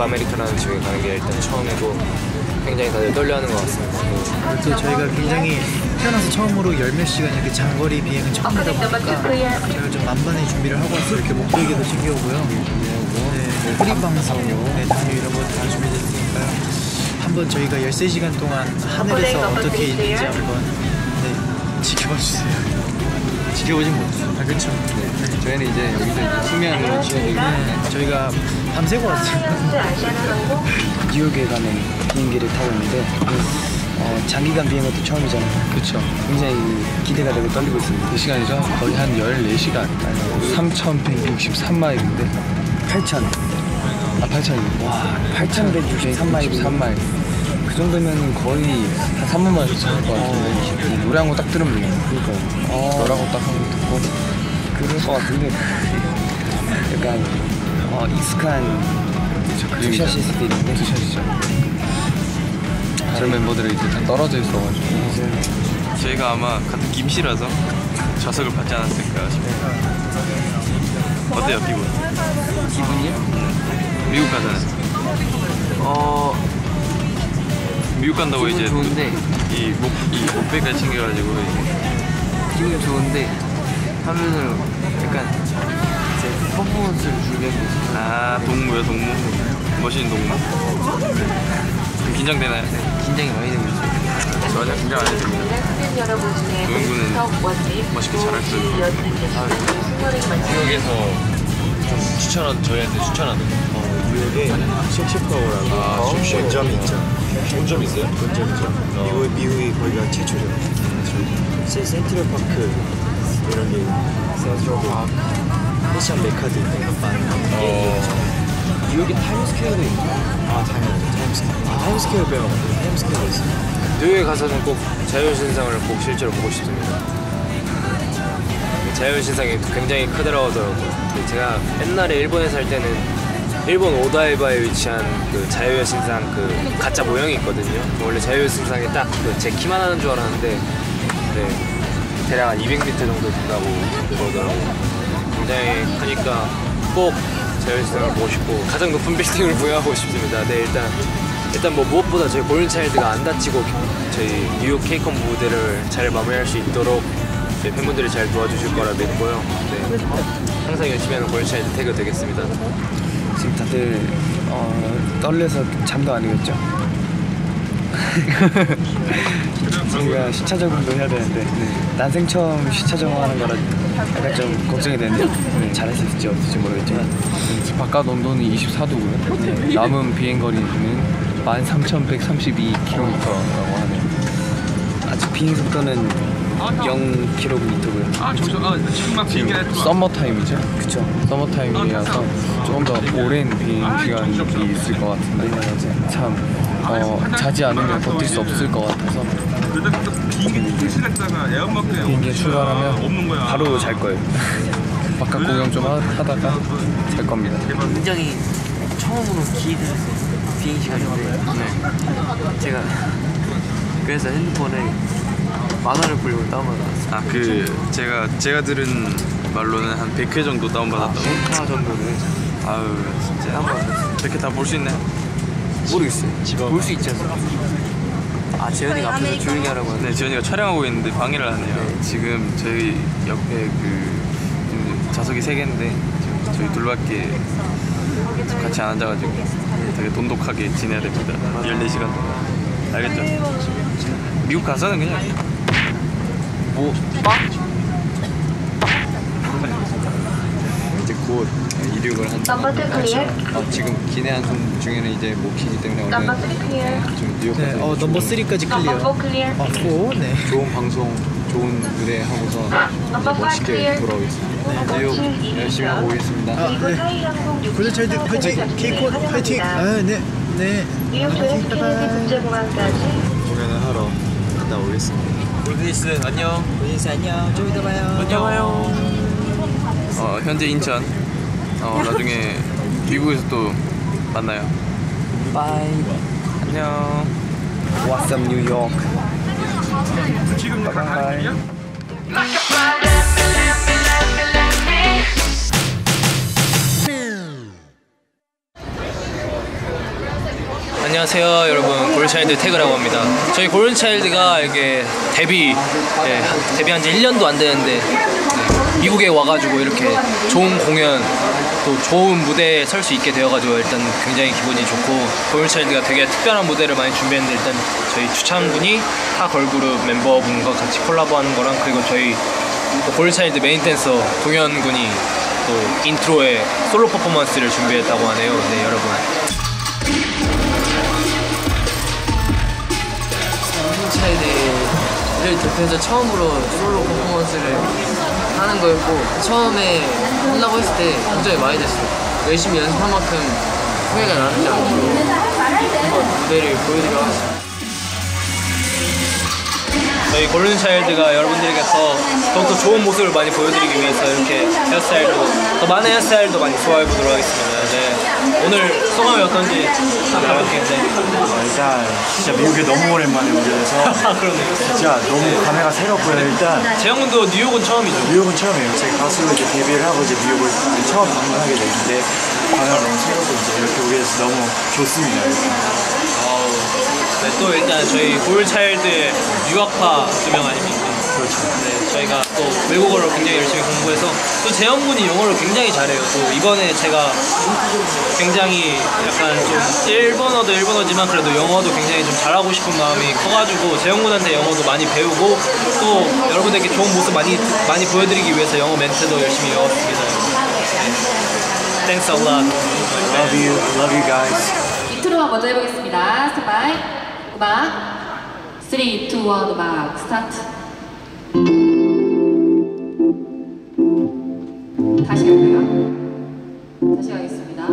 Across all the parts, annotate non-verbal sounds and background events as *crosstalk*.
지역에 북아메리카라는 지역에 가는 게 일단 처음이고 굉장히 다들 떨려하는 것 같습니다. 또 저희가 굉장히 태어나서 처음으로 열 몇 시간 이렇게 장거리 비행은 처음 하다 보니까 저희가 좀 만반의 준비를 하고 왔어요. 이렇게 목베개도 챙겨오고요. 네, 프리 방송, 네, 당뇨 이런 거 다 준비됐으니까요. 한번 저희가 13시간 동안 하늘에서 어떻게 있는지 한번 네, 지켜봐 주세요. 지켜보진 못해요. 아, 그렇죠. 네. 저희는 이제 여기서 숙면을 취해야 되기 때문에 네, 저희가 밤새고 왔어요. *laughs* 뉴욕에 가는 비행기를 타고 있는데 어, 장기간 비행은 또 처음이잖아요. 그쵸 굉장히 기대가 되고 떨리고 있습니다. 몇 시간이죠? 거의 한 14시간 3,163마일인데 8,000. 아 8,000이 와, 8,163마일. 3마일 그 정도면 거의 한 3분 만에 도착할 것 같은데 노래 한 곡 딱 들으면 되겠네 그러니까요. 노래 한곡딱 한곡 듣고 그럴 것 같은데 *laughs* 약간 어, 익숙한 투샷이 있을 때 있는데. 투샷이죠. 다른 멤버들이 이제 다 떨어져 있어가지고. 저희가 아마 같은 김씨라서 좌석을 받지 않았을까 싶어요. 어때요 기분? 기분이요? 미국 가잖아요. 어, 미국 간다고 이제 좋은데. 이 목 이 목배까지 챙겨가지고 이제 기분 좋은데. 하면은 약간 제 퍼포먼스를 준비하고 있어요. 아 동무요 동무 멋있는 동무. 좀 긴장되나요? 긴장이 많이 되고 있어요. 전혀 긴장 안 해도 됩니다. 여러분은 멋있게 잘할 수 있는 뉴욕에서 좀 추천한 저희한테 추천하는 뉴욕에 쉑쉑파워라고 아. 본점이 있죠. 본점 있어요? 본점이죠. 미국, 미국이 거기가 최초죠. 세- 센트럴 파크 이런 게 있어서 패션 메카도 있고 많이 뉴욕에 타임스퀘어도 있고 아 당연히 타임스퀘어 아, 타임스퀘어 배워 타임스퀘어가 있어요 뉴욕에 가서는 꼭 자유의 여신상을 꼭 실제로 보고 싶습니다. 자유의 여신상이 굉장히 크더라고 하더라고요. 제가 옛날에 일본에 살 때는 일본 오다이바에 위치한 그 자유의 여신상 그 가짜 모형이 있거든요. 원래 자유의 여신상이 딱 그 제 키만 하는 줄 알았는데 네, 대략 한 200m 정도 된다고 그러더라고요. 굉장히 크니까 꼭 보고 싶고 가장 높은 빌딩을 *laughs* 구경하고 싶습니다. 네 일단 일단 뭐 무엇보다 저희 골든차일드가 안 다치고 저희 뉴욕 케이콘 무대를 잘 마무리할 수 있도록 저희 팬분들이 잘 도와주실 거라 믿고요. 네. 항상 열심히 하는 골든차일드 태그 되겠습니다. 지금 다들 어, 떨려서 잠도 안 오겠죠? 저희가 *laughs* 시차 적응도 해야 되는데 난생 처음 시차 적응하는 거라 약간 좀 걱정이 되는데 네, 잘할 수 있을지 없을지 모르겠지만. 지금 바깥 온도는 24도고요. 남은 비행 거리는 13,132km라고 하네요. 아직 비행 속도는 0km고요. 아아 지금 서머 타임이죠? 그쵸? 서머 타임이라서 조금 더 오랜 비행 시간이 있을 것 같은데. 참 어, 자지 않으면 버틸 수 없을 것 같아서 비행기에 출발하면 바로 잘 거예요. 바깥 구경 좀 하, 하다가 잘 겁니다. 굉장히 처음으로 기대해서 비행 시간인데 제가 그래서 핸드폰에 만화를 보려고 다운받았어요. 아 그 제가 제가 들은 말로는 한 100회 정도 다운받았다고? 100화 정도는 아유 진짜. 다운받았어요. 이렇게 다볼 수 있나요? 모르겠어요. 볼 수 있지 않습니까? 아 재현이가 앞에서 조용히 하라고 하는데? 네 지현이가 촬영하고 있는데 방해를 하네요. 지금 저희 옆에 그 지금 좌석이 세 개인데 지금 저희 둘밖에 같이 안 앉아가지고 되게 돈독하게 지내야 됩니다. 14시간 동안. 알겠죠? 미국 가서는 그냥 뭐 빵? 이제 곧 이륙을 한다. Number two clear. 어, 지금 기내 한숨 중에는 이제 못 키기 때문에 Number 오늘 three clear. 좀 뉴욕 네, 어, 넘버 좀 3까지 Number 클리어. four clear. 어, 4, 네. 좋은 방송, 좋은 무대 하고서 멋있게 clear. 돌아오겠습니다. 뉴욕 열심히 하고 오겠습니다. 아, 네. 골든차일드 파이팅! 케이콘 파이팅! 아, 네. 네. 뉴욕 파이팅, JFK 바이바이. 국제공항까지 공연을 하러 갔다 오겠습니다. 골드니스 안녕. 인스 안녕. 좀 이따 봐요. 안녕. 어, 현재 인천. 어, 나중에 미국에서 또 만나요. bye. 안녕. What's up New York bye bye 안녕하세요 여러분 골든차일드 태그라고 합니다 저희 골든차일드가 이게 데뷔 예, 데뷔한 지 1년도 안 되는데 네, 미국에 와가지고 이렇게 좋은 공연 또 좋은 무대에 설 수 있게 되어가지고 일단 굉장히 기분이 좋고 골든차일드가 되게 특별한 무대를 많이 준비했는데 일단 저희 주찬 군이 타 걸그룹 멤버분과 같이 콜라보하는 거랑 그리고 저희 또 골든차일드 메인 댄서 동현 군이 또 intro에 솔로 퍼포먼스를 준비했다고 하네요. 네 여러분. 차이드를 대표해서 처음으로 솔로 퍼포먼스를 하는 거였고 처음에 한다고 했을 때 굉장히 많이 됐어요. 열심히 연습한 만큼 후회가 나지 않도록 한번 무대를 보여드리도록 하겠습니다. 저희 골든차일드가 여러분들에게 더 더욱더 좋은 모습을 많이 보여드리기 위해서 이렇게 헤어스타일도 더 많은 헤어스타일도 많이 소화해 보도록 하겠습니다. 네. 오늘 소감이 어떤지 알아보겠는데 일단 진짜 미국에 너무 오랜만에 오게 돼서 *laughs* 그러네요. 진짜 너무 감회가 새롭고요. 일단 재영군도 뉴욕은 처음이죠. 뉴욕은 처음이에요. 제 가수로 이제 데뷔를 하고 이제 뉴욕을 처음 방문하게 됐는데 감회가 너무 새롭고 이제 이렇게 오게 돼서 너무 좋습니다. 일단. 네, 또 일단 저희 골차일드의 유학파 두 명 아닙니까? 그렇죠. 네, 저희가 또 외국어를 굉장히 열심히 공부해서 또 재영 군이 영어를 굉장히 잘해요. 또 이번에 제가 굉장히 약간 좀 일본어도 일본어지만 그래도 영어도 굉장히 좀 잘하고 싶은 마음이 커가지고 재영 군한테 영어도 많이 배우고 또 여러분들께 좋은 모습 많이 많이 보여드리기 위해서 영어 멘트도 열심히 외웠습니다. 네. Thanks a lot. Love you, love you guys. intro 먼저 해보겠습니다. 스탠바이. 음악. 3, 2, 1 음악 스타트. 다시 갈까요? 다시 가겠습니다.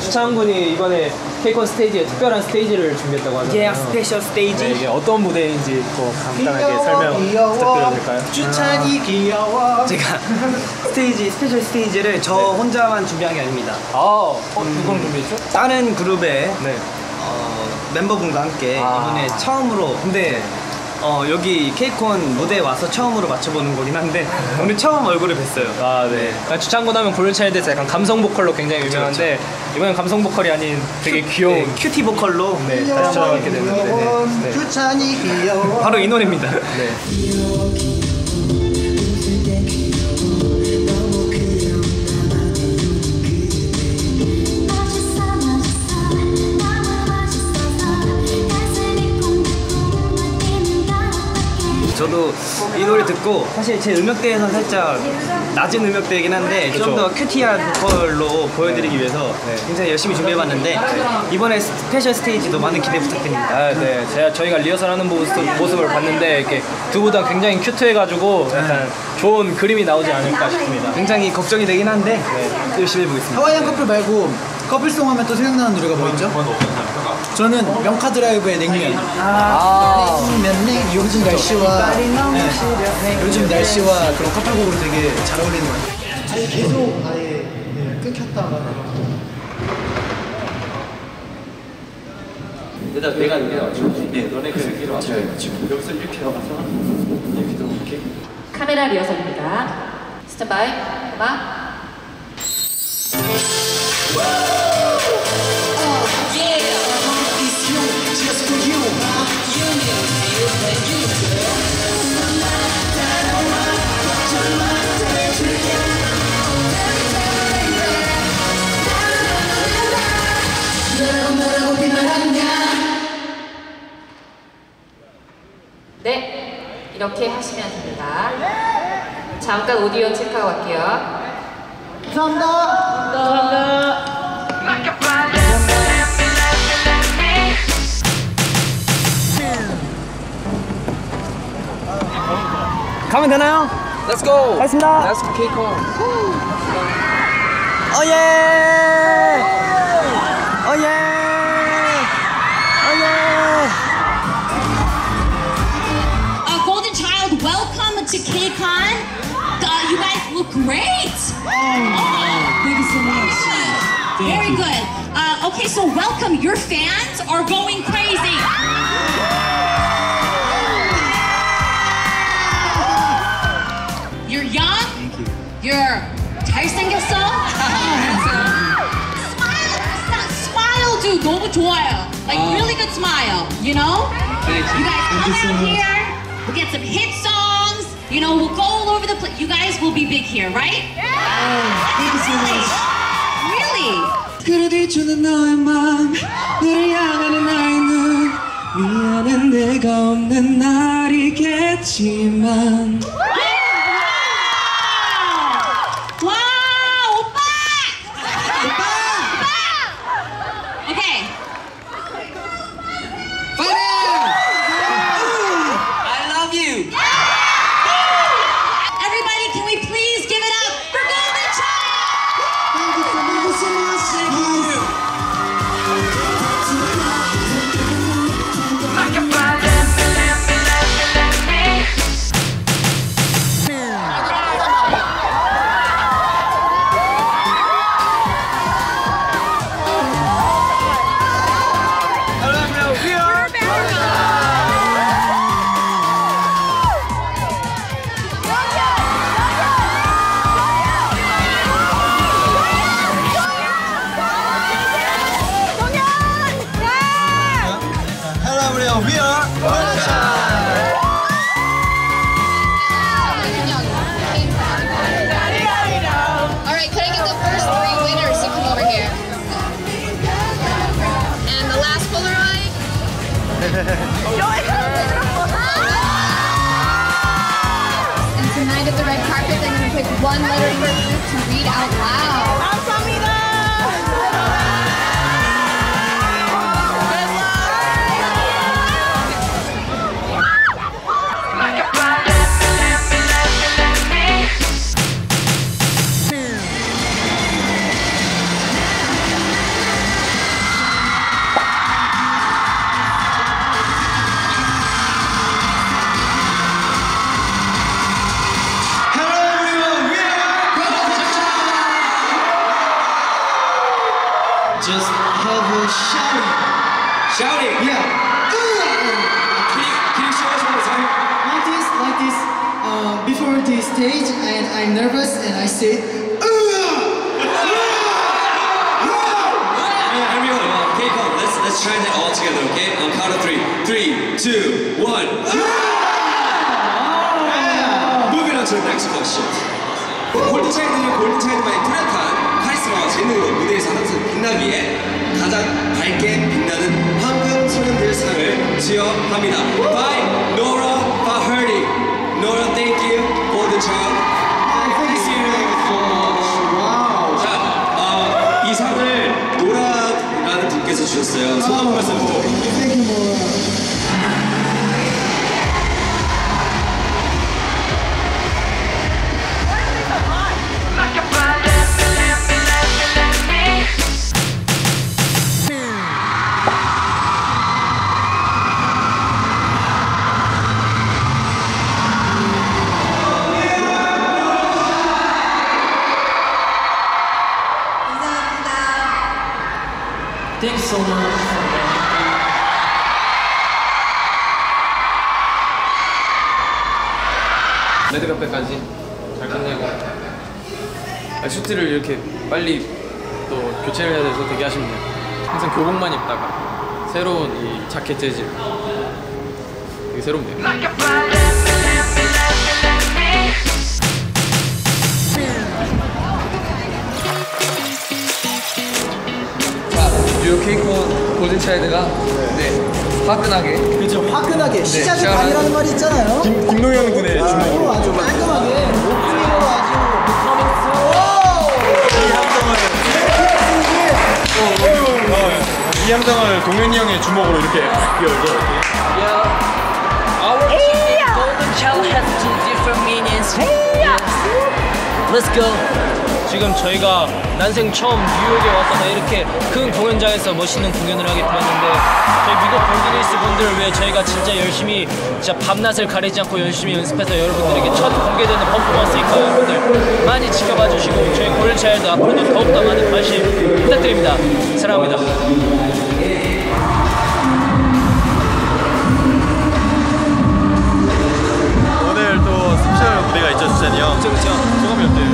주찬 군이 이번에 케이콘 스테이지에 특별한 스테이지를 준비했다고 하잖아요. 예, special stage. 네, 이게 어떤 무대인지 또 간단하게 설명 부탁드려도 될까요? 주찬이 귀여워. 제가 *laughs* 스테이지 special stage를 저 혼자만 준비한 게 아닙니다. 아, 어, 누구랑 준비했죠? 다른 그룹의 네. 어, 멤버분과 함께 아. 이번에 처음으로 근데 어, 여기 케이콘 무대에 와서 처음으로 맞춰보는 거긴 한데 *laughs* 오늘 처음 얼굴을 뵀어요. 아, 네. 추창군 하면 골든차일드에서 약간 감성 보컬로 굉장히 유명한데 이번엔 감성 보컬이 아닌 되게 귀여운 네, 큐티 보컬로 네, 다시 찾아뵙게 됐는데 네. 네. 바로 이 노래입니다. 네. *laughs* 노래 듣고 사실 제 음역대에서 살짝 낮은 음역대이긴 한데 좀더 cutie한 보컬로 보여드리기 위해서 굉장히 열심히 준비해봤는데 이번에 special stage도 많은 기대 부탁드립니다. 아, 네. 제가 저희가 리허설하는 모습, 모습 을 봤는데 이렇게 두 분 다 굉장히 cute해가지고 약간 좋은 그림이 나오지 않을까 싶습니다. 굉장히 걱정이 되긴 한데 열심히 해보겠습니다. 하와이안 커플 말고 커플송 하면 또 생각나는 노래가 뭐 있죠? 저는 명카 드라이브의 냉면. 아, 냉면 냉 요즘 날씨와 네, 요즘 날씨와 그런 커플곡으로 되게 잘 어울리는 것 같아요. 계속 아예 네, 끊겼다가 일단 내가 이렇게 나왔죠. 네, 너네 그 이렇게 나왔죠. 여기서 이렇게 나와서 이렇게 들어올게. 카메라 리허설입니다. 스탠바이. 음악. 네, 이렇게 하시면 됩니다. 잠깐 오디오 체크하고 갈게요. 가면 되나요? Let's go. 가겠습니다. Let's kick on. 어예! 어예! 어예! great! Oh, thank you so much. Very good. Uh, okay, so welcome. Your fans are going crazy. You're young. Thank you. You're 잘생겼어. *laughs* smile, smile, dude. 너무 좋아요. Like really good smile. You know. Thank You guys come out here. We'll get some hit songs. You know, we'll go all over the place. You guys will be big here, right? Thank you so much. Really? 그려디주는 너의 맘 너를 향하는 나의 눈 미안한 내가 없는 날이겠지만 one letter per group to read out loud. Shouting Yeah. Can you, can you show us one more time? Like this, like this. Uh, before the stage, and I'm nervous, and I say, Everyone, okay, come on, let's let's try that all together, okay? On count of three. Three, two, one. Moving on to the next question. 골든차일드는 골든차일드만의 뚜렷한 카리스마와 재능으로 무대에서 항상 빛나기에 가장 밝게 빛나는 황금 소년들 상을 수여합니다. By Nora Faherty. Nora, thank you. Golden Child. thank 슈트를 이렇게 빨리 또 교체를 해야 돼서 되게 아쉽네요. 항상 교복만 입다가 새로운 이 자켓 재질 되게 새롭네요. 뉴욕 케이콘 골든차일드가 네, 화끈하게 그렇죠. 화끈하게 시작이 시작을 반이라는 말이 있잖아요. 김, 김동현 군의 주먹으로 아주 깔끔하게 오프닝으로 아주 이 함정을 동현이 형의 주먹으로 이렇게 끼워줘. Golden child has two different meanings. Let's go. 지금 저희가 난생 처음 뉴욕에 와서 이렇게 큰 공연장에서 멋있는 공연을 하게 되었는데 저희 미국 골든리스 분들을 위해 저희가 진짜 열심히 진짜 밤낮을 가리지 않고 열심히 연습해서 여러분들에게 첫 공개되는 퍼포먼스니까 여러분들 많이 지켜봐 주시고 저희 골든차일드 앞으로도 더욱더 많은 관심 부탁드립니다. 사랑합니다. 무대가 있죠, 수찬이 형. 그쵸, 그쵸. 소감이 어때요?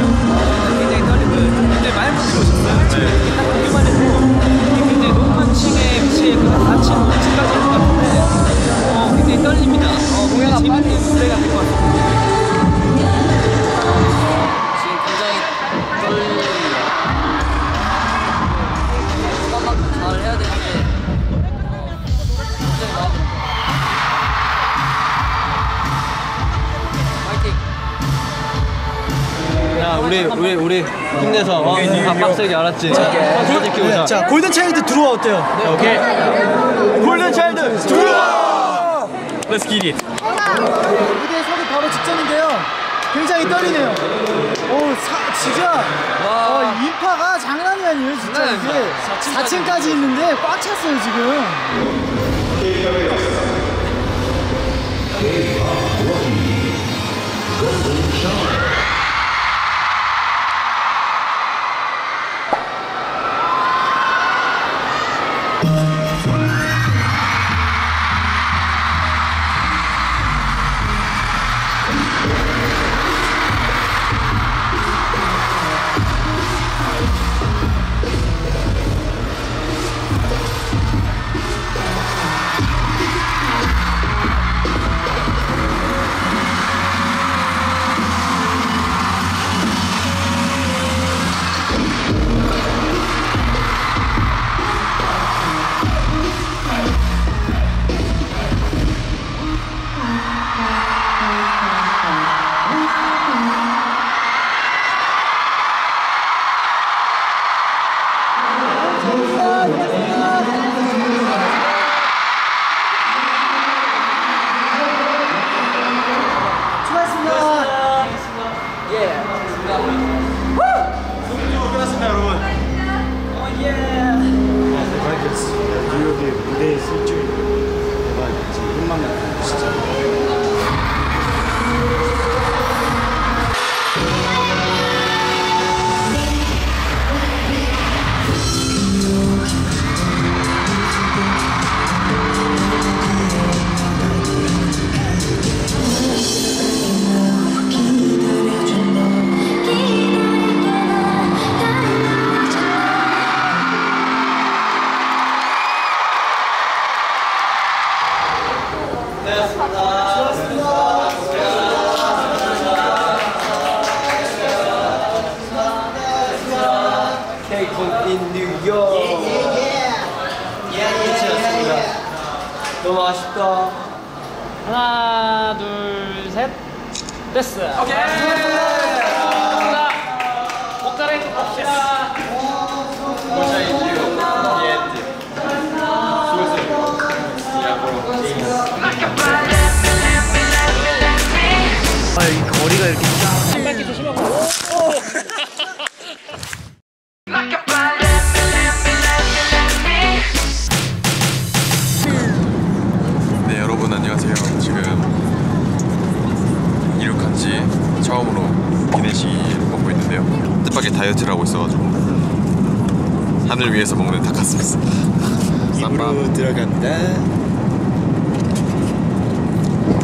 굉장히 떨리고요. 굉장히 많은 분들이 오셨어요. 지금 딱 보기만 해도 이게 굉장히 높은 층에 위치해 있고 아침 5층까지 있는 것 같은데 어, 굉장히 떨립니다. 어, 공연 재밌는 무대가 될 것 같습니다. 지금 굉장히 떨립 우리 우리 우리 힘내서 어, 다 빡세게 알았지? 자, 키우자. 자 골든 차일드 들어와 어때요? 오케이. 골든 차일드 들어와. Let's get it. 무대 서기 바로 직전인데요. 굉장히 떨리네요. 오, 사, 진짜 어, 인파가 장난이 아니에요, 진짜 네, 이게 4층까지 있는데 꽉 찼어요 지금. 다이어트를 하고 있어가지고 하늘 위에서 먹는 닭가슴살 *laughs* 입으로 들어갑니다.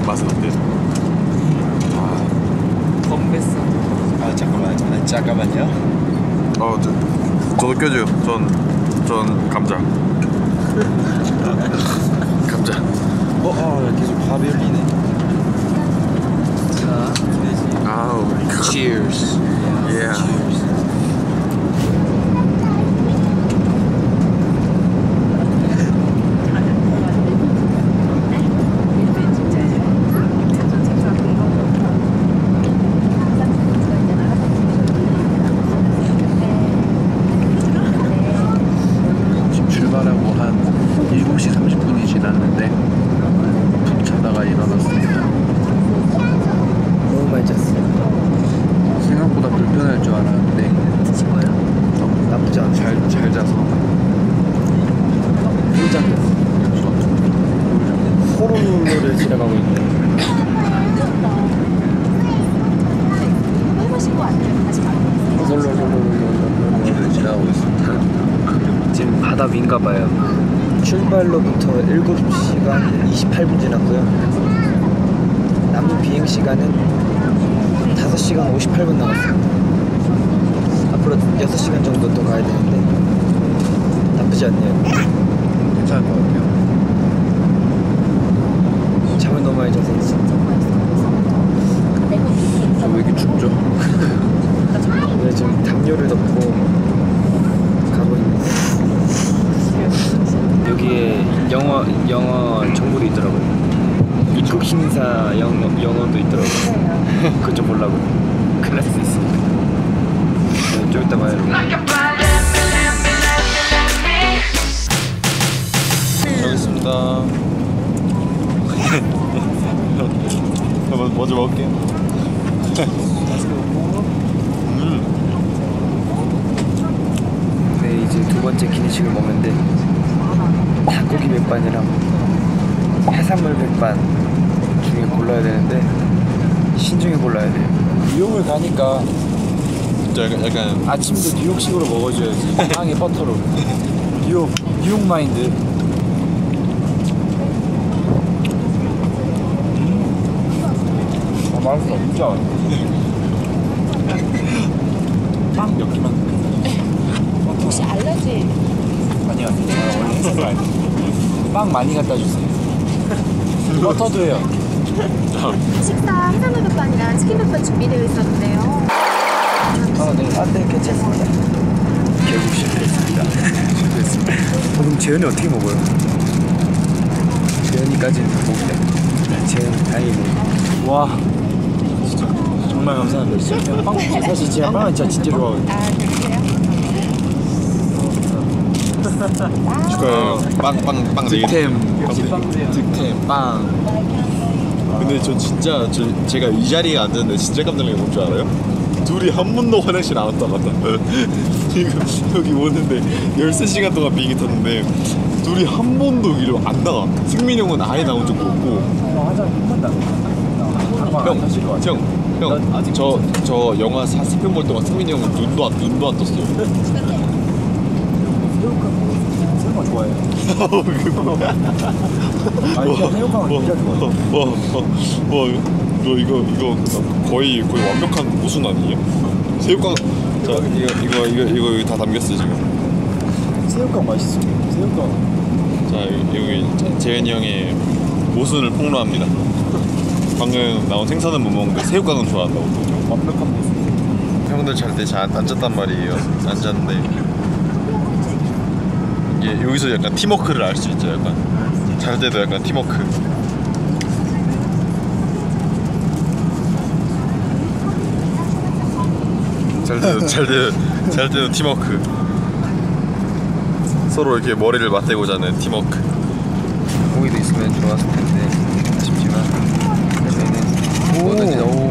맛은 어때요? 건배사. 아 잠깐만, 잠깐만, 잠깐만요. 어, 저, 저도 껴줘요 전, 전 감자 *laughs* 감자 어, 어 계속 밥이 흘리네. 아우 Cheers. yeah. 지금 출발하고 한 7시 30분이 지났는데 푹 자다가 일어났습니다. 너무 많이 잤어요. 생각보다 불편해 하루를 지나가고 있는 지나가고 있습니다. 지금 바다 위인가 봐요. 출발로부터 7시간 28분 지났고요. 남은 비행 시간은 5시간 58분 남았습니다. 앞으로 6시간 정도 더 가야 되는데 나쁘지 않네요. 괜찮을 것 같아요. 잠을 너무 많이 자서 왜 이렇게 춥죠? 네, 지금 담요를 덮고 있는 여기에 영어 영어 정보도 있더라고요. 입국 심사 영어 영어도 있더라고요. *laughs* 그거 좀 보려고 클래스 있으니까. 네, 좀 이따 봐요. 백반 중에 골라야 되는데 신중히 골라야 돼요. 뉴욕을 가니까 진짜 약간, 약간 아침도 뉴욕식으로 먹어줘야지. 빵에 버터로. 뉴욕 뉴욕 마인드. 아 맛있어 진짜. 빵 몇 개만. 혹시 알러지? 아니요. 원래 아니에요. *laughs* 빵 많이 갖다 주세요. 버터도 해요. 식사 해산물 백반이랑 치킨 백반 준비되어 있었는데요. 아, 네. 아, 네, 괜찮습니다. 결국 실패했습니다. 실패했습니다. 어, 그럼 재현이 어떻게 먹어요? 재현이까지는 다 먹을래. 재현 다행히 뭐. 와 진짜 정말 감사합니다 진짜 빵 사실 제가 빵을 진짜 진짜 좋아하거든요 축하해요. 빵빵빵 득템 득템 빵 근데 저 진짜 저, 제가 이 자리에 앉았는데 진짜 깜짝 놀란 게뭔줄 알아요? 둘이 한 번도 화장실 안 왔다 갔다 *laughs* 지금 여기 오는데 13시간 동안 비행기 탔는데 둘이 한 번도 여기로 안 나가 승민이 형은 아예 나온 적도 없고 형, 형, 형, 저, 저 영화 40편 볼 동안 승민이 형은 눈도 안, 눈도 안 떴어요. 새우가 좋아해요 *laughs* 아 진짜 새우깡을 진짜 좋아해요 와, 와, 와, 너 이거 이거 거의 거의 완벽한 모순 아니에요? 새우깡, 자 이거 이거 이거 이거 여기 다 담겼어 지금. 새우깡 맛있어 새우깡 자 여기 재- 재현이 형의 모순을 폭로합니다. 방금 나온 생선은 못 먹는데 새우깡은 좋아한다고. 완벽한 모습 형들 잘 때 잘 앉았단 말이에요. 앉았는데 여기서 약간 팀워크를 알 수 있죠. 약간 잘 때도 약간 팀워크. 잘 때도 잘 때도 잘 때도 팀워크. 서로 이렇게 머리를 맞대고 자는 팀워크. 고기도 있으면 좋았을 텐데 아쉽지만 저희는 뭐든지 너무